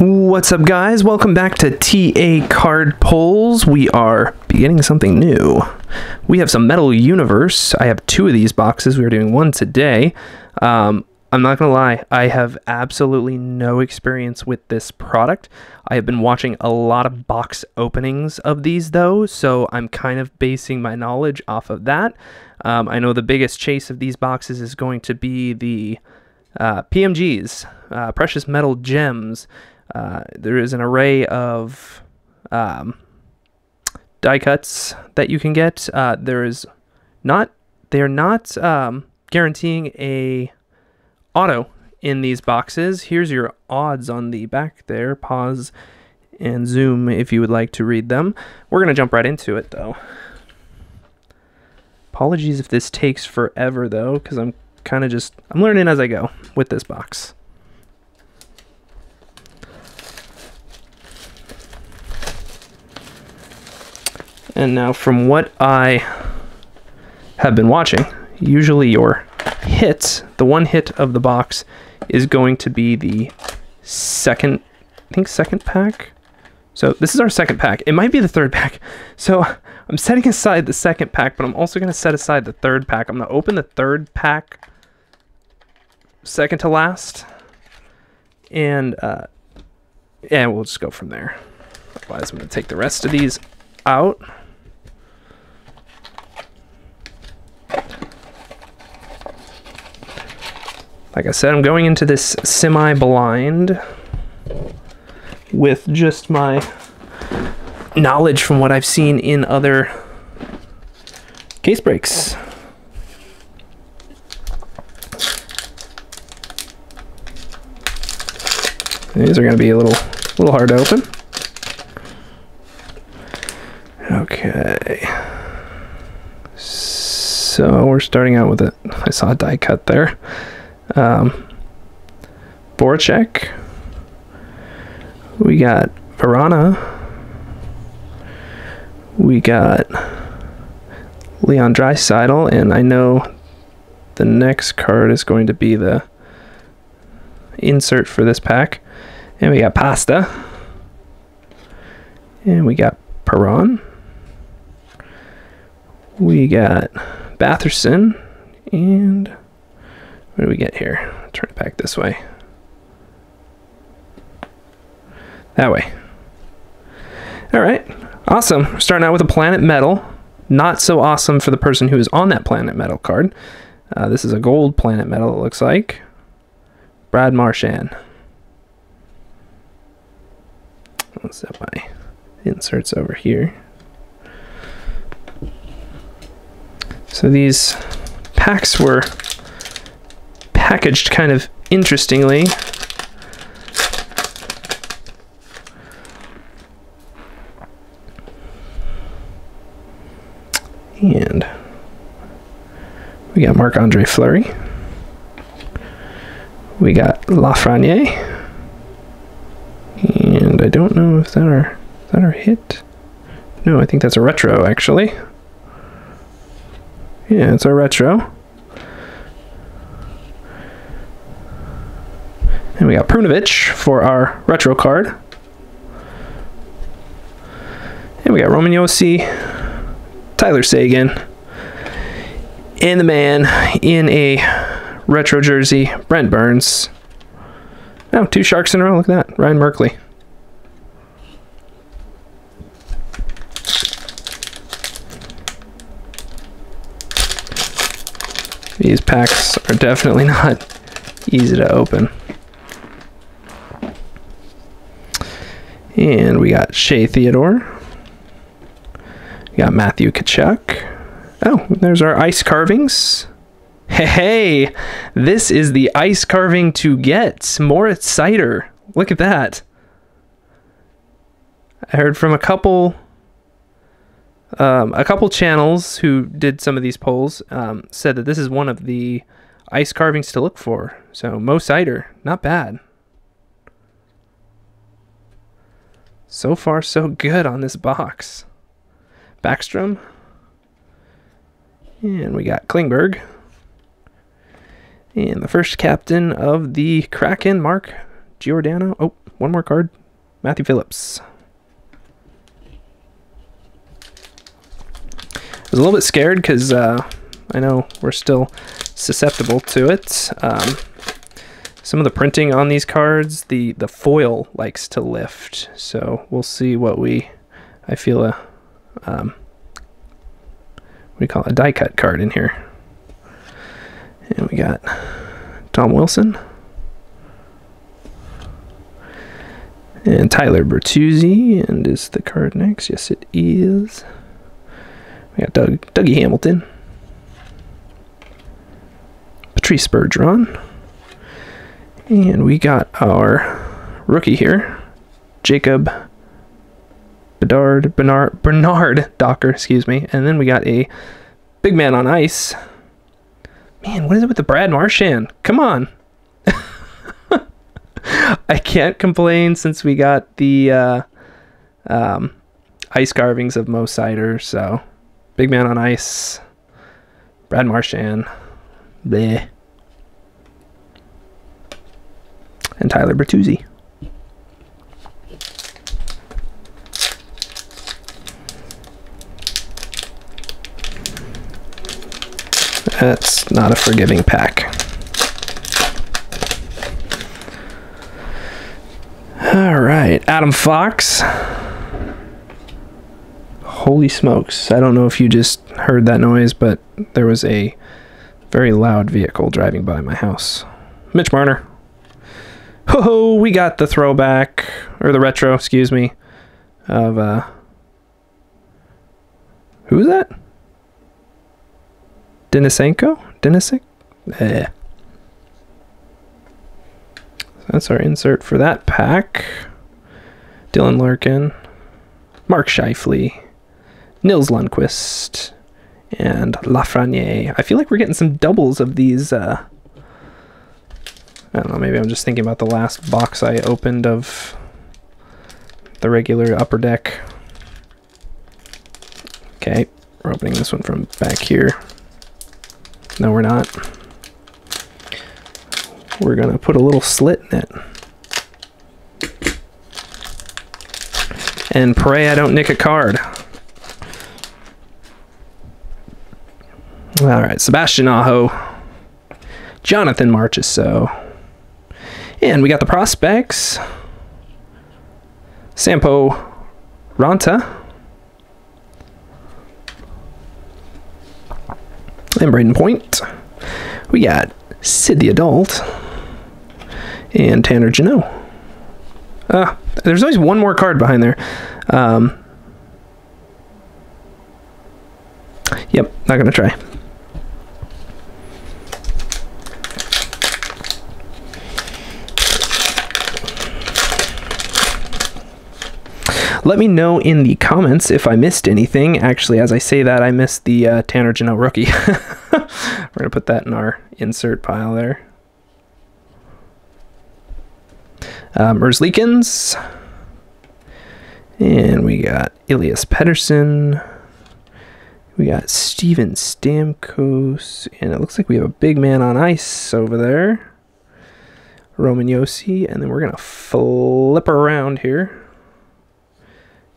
What's up, guys? Welcome back to TA Card Pulls. We are beginning something new. We have some Metal Universe. I have two of these boxes. We are doing one today. Um, I'm not gonna lie, I have absolutely no experience with this product. I have been watching a lot of box openings of these though, so I'm kind of basing my knowledge off of that. Um, I know the biggest chase of these boxes is going to be the uh, PMGs, uh, precious metal gems. Uh, there is an array of um, die cuts that you can get. Uh, there is not, they are not um, guaranteeing a auto in these boxes. Here's your odds on the back there. Pause and zoom if you would like to read them. We're going to jump right into it though. Apologies if this takes forever though, because I'm kind of just, I'm learning as I go with this box. And now from what I have been watching, usually your hit, the one hit of the box is going to be the second, I think second pack. So this is our second pack. It might be the third pack. So I'm setting aside the second pack, but I'm also going to set aside the third pack. I'm going to open the third pack second to last. And uh, yeah, we'll just go from there. Otherwise, I'm going to take the rest of these out. Like I said, I'm going into this semi-blind with just my knowledge from what I've seen in other case breaks. These are going to be a little, little hard to open. Okay. So we're starting out with it. I saw a die cut there. Um, Voracek. We got Vrana. We got Leon Draisaitl, and I know the next card is going to be the insert for this pack. And we got Pasta. And we got Perron. We got Batherson. And what do we get here? Turn it back this way. That way. All right. Awesome. We're starting out with a Planet Metal. Not so awesome for the person who is on that Planet Metal card. Uh, this is a gold Planet Metal, it looks like. Brad Marchand. Let's set my inserts over here. So these packs were packaged kind of interestingly. And we got Marc Andre Fleury. We got Lafreniere. And I don't know if that are that our hit. No, I think that's a retro actually. Yeah, it's our retro. And we got Prunovich for our retro card. And we got Roman Josi, Tyler Seguin, and the man in a retro jersey, Brent Burns. Oh, two sharks in a row. Look at that. Ryan Merkley. These packs are definitely not easy to open. And we got Shea Theodore. We got Matthew Tkachuk. Oh, there's our ice carvings. Hey, hey, this is the ice carving to get. Moritz Seider. Look at that. I heard from a couple um, a couple channels who did some of these polls um, said that this is one of the ice carvings to look for. So Mo Seider, not bad. So far, so good on this box. Backstrom. And we got Klingberg. And the first captain of the Kraken, Mark Giordano. Oh, one more card. Matthew Phillips. I was a little bit scared because uh, I know we're still susceptible to it. Um, some of the printing on these cards, the, the foil likes to lift. So we'll see what we, I feel a, um, you call it, a die cut card in here. And we got Tom Wilson. And Tyler Bertuzzi. And is the card next? Yes, it is. We got Doug, Dougie Hamilton. Patrice Bergeron. And we got our rookie here, Jacob Bedard, Bernard, Bernard Docker, excuse me. And then we got a big man on ice. Man, what is it with the Brad Marchand? Come on. I can't complain since we got the uh, um, ice carvings of Mo Seider. So, big man on ice, Brad Marchand, bleh, and Tyler Bertuzzi. That's not a forgiving pack. All right, Adam Fox. Holy smokes. I don't know if you just heard that noise, but there was a very loud vehicle driving by my house. Mitch Marner. Ho ho, we got the throwback, or the retro, excuse me, of, uh, who's that? Denisenko? Denisek? Eh. That's our insert for that pack. Dylan Larkin, Mark Scheifele, Nils Lundqvist, and Lafreniere. I feel like we're getting some doubles of these. Uh, I don't know, maybe I'm just thinking about the last box I opened of the regular upper deck. Okay, we're opening this one from back here. No, we're not we're going to put a little slit in it. And pray I don't nick a card. All right, Sebastian Aho, Jonathan Marchessault, and we got the prospects. Sampo Ranta. And Brayden Point. We got Sid the Adult and Tanner Jeannot. Ah, there's always one more card behind there. Um, yep, not going to try. Let me know in the comments if I missed anything. Actually, as I say that, I missed the uh, Tanner Jeannot rookie. We're going to put that in our insert pile there. uh, Merzlikins. And we got Elias Pettersson. We got Steven Stamkos. And it looks like we have a big man on ice over there. Roman Josi. And then we're going to flip around here.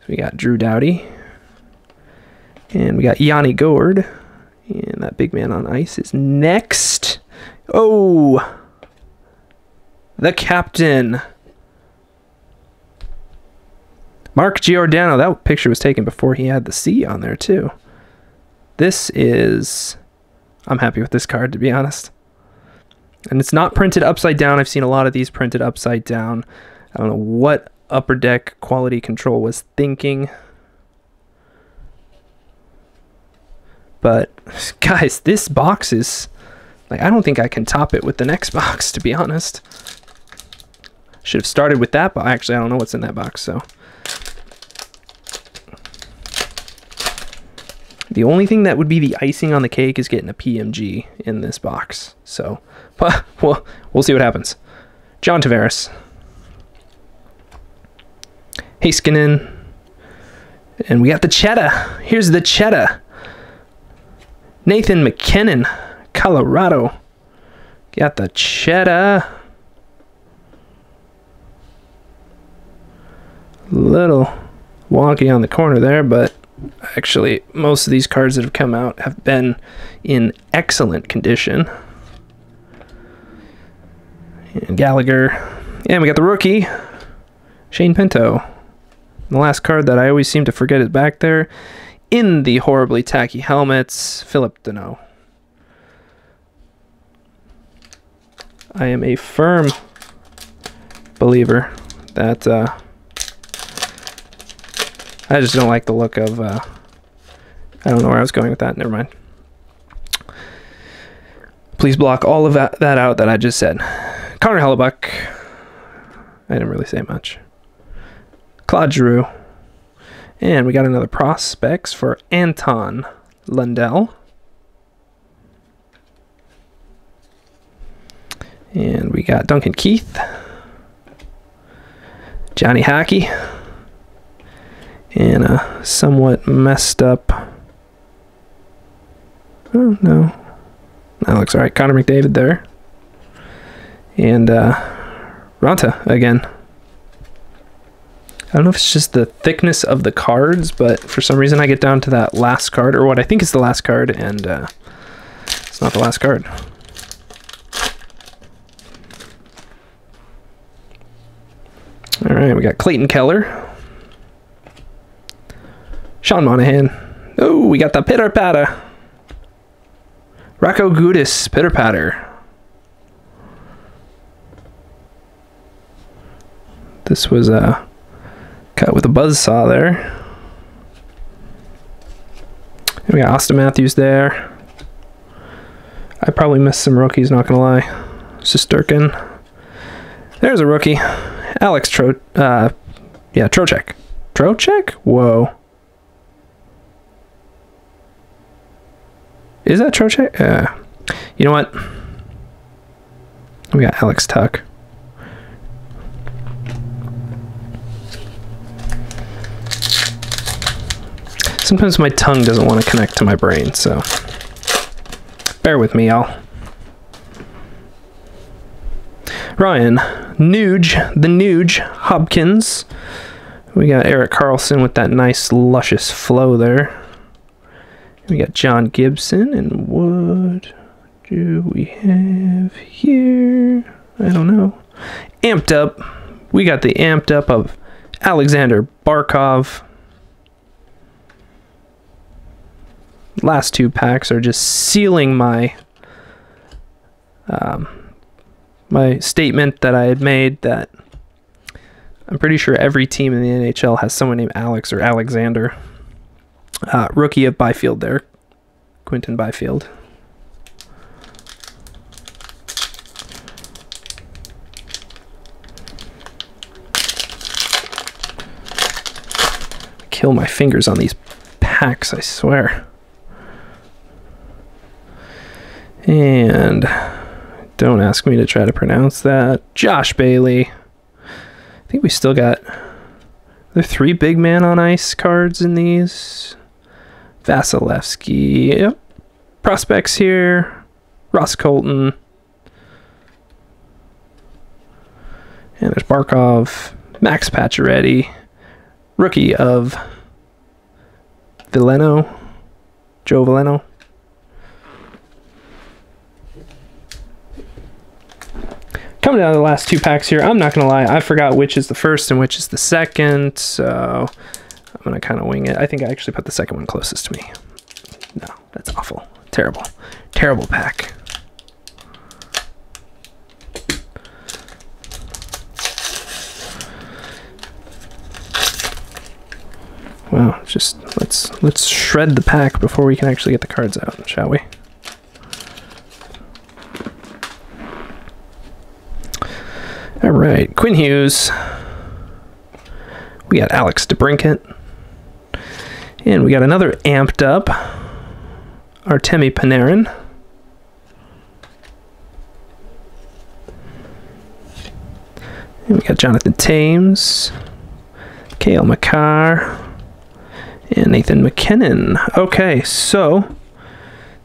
So we got Drew Doughty. And we got Yanni Gourde. And that big man on ice is next. Oh! The captain. Mark Giordano, that picture was taken before he had the C on there too. This is I'm happy with this card to be honest. And it's not printed upside down. I've seen a lot of these printed upside down. I don't know what upper deck quality control was thinking. But guys, this box is like I don't think I can top it with the next box to be honest. Should have started with that, but actually I don't know what's in that box, so The only thing that would be the icing on the cake is getting a PMG in this box. So, but well, we'll see what happens. John Tavares. Heiskanen. And we got the Cheddar. Here's the Cheddar. Nathan MacKinnon, Colorado. Got the Cheddar. Little wonky on the corner there, but actually most of these cards that have come out have been in excellent condition. And Gallagher. And we got the rookie, Shane Pinto. The last card that I always seem to forget is back there in the horribly tacky helmets, Philip Danault. I am a firm believer that uh, I just don't like the look of. Uh, I don't know where I was going with that. Never mind. Please block all of that, out that I just said. Connor Hellebuyck. I didn't really say much. Claude Giroux. And we got another prospects for Anton Lundell. And we got Duncan Keith. Johnny Hockey. And a somewhat messed up. Oh, no. That looks alright. Connor McDavid there. And uh, Raanta again. I don't know if it's just the thickness of the cards, but for some reason I get down to that last card, or what I think is the last card, and uh, it's not the last card. All right, we got Clayton Keller. Sean Monahan. Oh, we got the pitter patter. Rocco Gudas, pitter patter. This was a uh, cut with a buzz saw there. And we got Auston Matthews there. I probably missed some rookies, not gonna lie. Just Durkin. There's a rookie. Alex Tro uh yeah, Trocheck. Trocheck? Whoa. Is that Trocheck? Uh, you know what? We got Alex Tuch. Sometimes my tongue doesn't want to connect to my brain, so bear with me, y'all. Ryan, Nuge, the Nuge, Hopkins. We got Erik Karlsson with that nice luscious flow there. We got John Gibson, and what do we have here? I don't know. Amped up. We got the amped up of Alexander Barkov. Last two packs are just sealing my um, my statement that I had made that I'm pretty sure every team in the NHL has someone named Alex or Alexander. Uh, rookie of Byfield there, Quinton Byfield. Kill my fingers on these packs, I swear. And don't ask me to try to pronounce that. Josh Bailey. I think we still got there three big man on ice cards in these. Vasilevskiy. Yep. Prospects here. Ross Colton. And there's Barkov. Max Pacioretty. Rookie of Veleno. Joe Veleno. Coming down to the last two packs here. I'm not going to lie. I forgot which is the first and which is the second. So I'm going to kind of wing it. I think I actually put the second one closest to me. No, that's awful. Terrible. Terrible pack. Well, just let's let's shred the pack before we can actually get the cards out, shall we? All right, Quinn Hughes. We got Alex DeBrincat. And we got another amped up Artemi Panarin. And we got Jonathan Toews, Cale Makar, and Nathan MacKinnon. Okay, so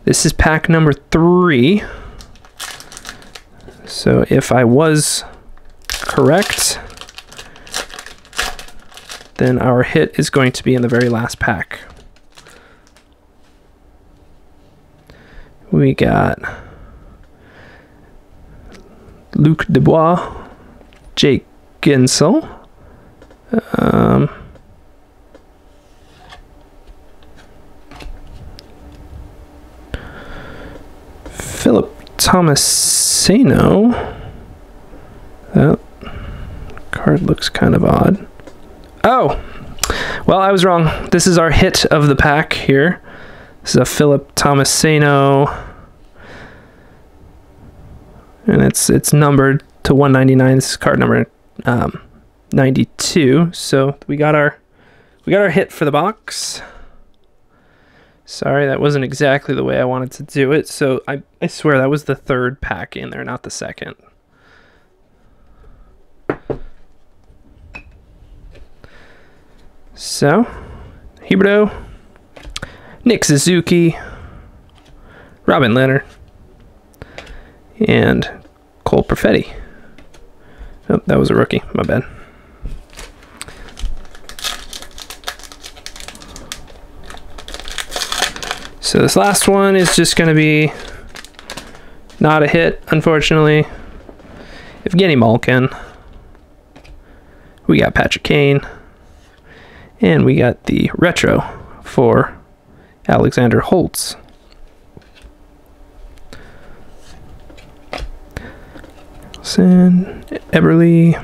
this is pack number three. So if I was correct. then our hit is going to be in the very last pack. We got Luc Dubois, Jake Guentzel, um, Philip Tomasino. That card looks kind of odd. Oh, well, I was wrong. This is our hit of the pack here. This is a Philip Tomasino, and it's it's numbered to 199. This is card number um, 92. So we got our we got our hit for the box. Sorry, that wasn't exactly the way I wanted to do it. So I, I swear that was the third pack in there, not the second. So, Huberdeau, Nick Suzuki, Robin Leonard, and Cole Perfetti. Oh, that was a rookie. My bad. So this last one is just going to be not a hit, unfortunately. Evgeny Malkin. We got Patrick Kane. And we got the retro for Alexander Holtz. Sin, Eberle,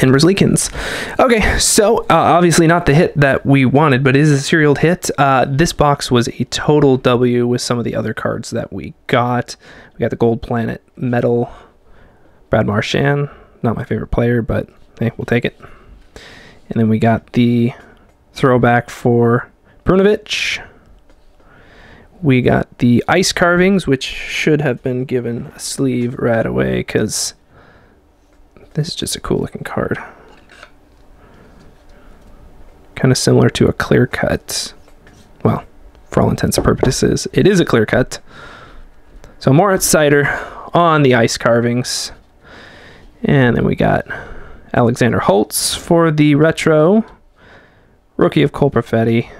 and Merzlikins. Okay, so uh, obviously not the hit that we wanted, but it is a serial hit. Uh, this box was a total W with some of the other cards that we got. We got the Gold Planet Metal, Brad Marchand, not my favorite player, but hey, we'll take it. And then we got the throwback for Brunovich. We got the ice carvings, which should have been given a sleeve right away because this is just a cool looking card. Kind of similar to a clear cut. Well, for all intents and purposes, it is a clear cut. So Moritz Seider on the ice carvings. And then we got Alexander Holtz for the retro. Rookie of Cole Perfetti.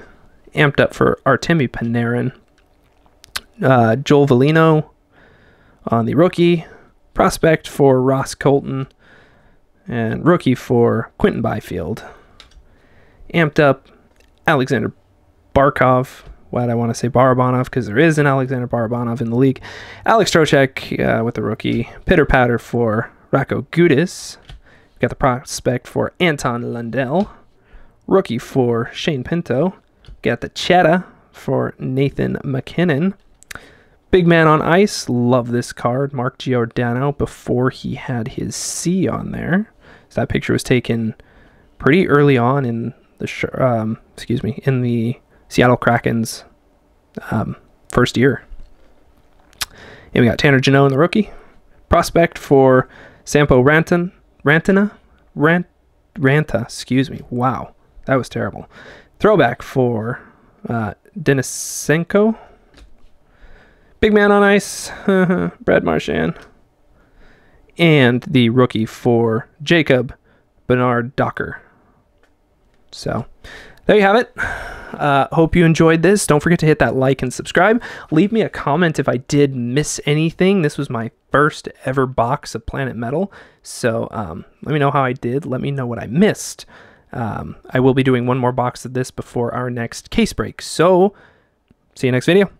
Amped up for Artemi Panarin. Uh, Joel Veleno on the rookie. Prospect for Ross Colton and rookie for Quinton Byfield. Amped up Alexander Barkov. Why did I want to say Barabanov? Because there is an Alexander Barabanov in the league. Alex Trocheck uh, with the rookie. Pitter patter for Radko Gudas. Got the prospect for Anton Lundell. Rookie for Shane Pinto. Got the Cheddar for Nathan MacKinnon. Big man on ice. Love this card. Mark Giordano before he had his C on there. So that picture was taken pretty early on in the um, excuse me in the Seattle Kraken's um, first year. And we got Tanner Jeannot in the rookie prospect for Sampo Rantan Rantina Rant Ranta. Excuse me. Wow, that was terrible. Throwback for uh, Denisenko. Big man on ice, Brad Marchand and the rookie for Jacob Bernard Docker. So there you have it. Uh, hope you enjoyed this. Don't forget to hit that like and subscribe. Leave me a comment if I did miss anything. This was my first ever box of Planet Metal. So um, let me know how I did. Let me know what I missed. Um, I will be doing one more box of this before our next case break. So see you next video.